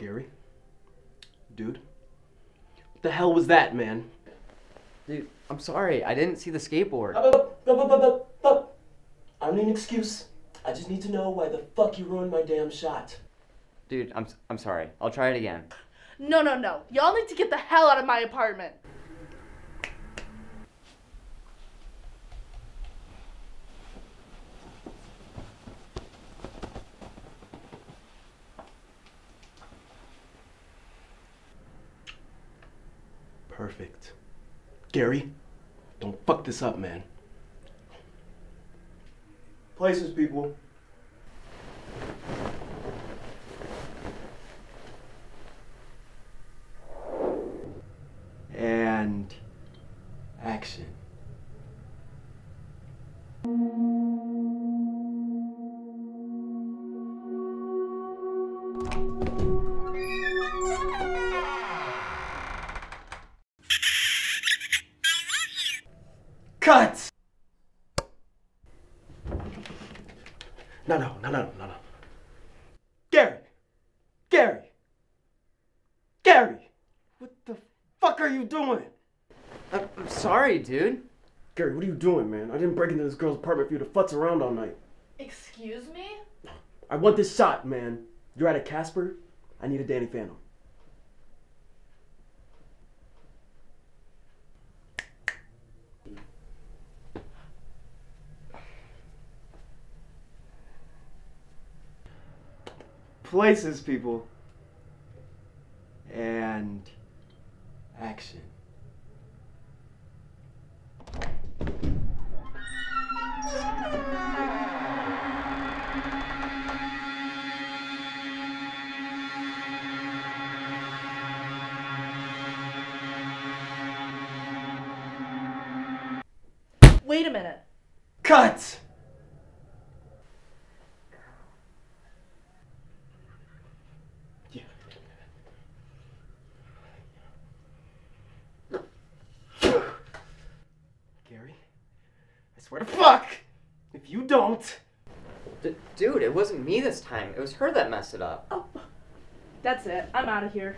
Gary? Dude? What the hell was that, man? Dude, I'm sorry. I didn't see the skateboard. I don't need an excuse. I just need to know why the fuck you ruined my damn shot. Dude, I'm I'm sorry. I'll try it again. No, no, no. Y'all need to get the hell out of my apartment. Perfect. Gary, don't fuck this up, man. Places, people. And action. Cut! No, no, no, no, no, no. Gary! Gary! Gary! What the fuck are you doing? I'm, I'm sorry, dude. Gary, what are you doing, man? I didn't break into this girl's apartment for you to futz around all night. Excuse me? I want this shot, man. You're at a Casper. I need a Danny Phantom. Places, people. And action. Wait a minute. Cut! Yeah. Gary, I swear to fuck! If you don't, D- dude, it wasn't me this time. It was her that messed it up. Oh. That's it. I'm out of here.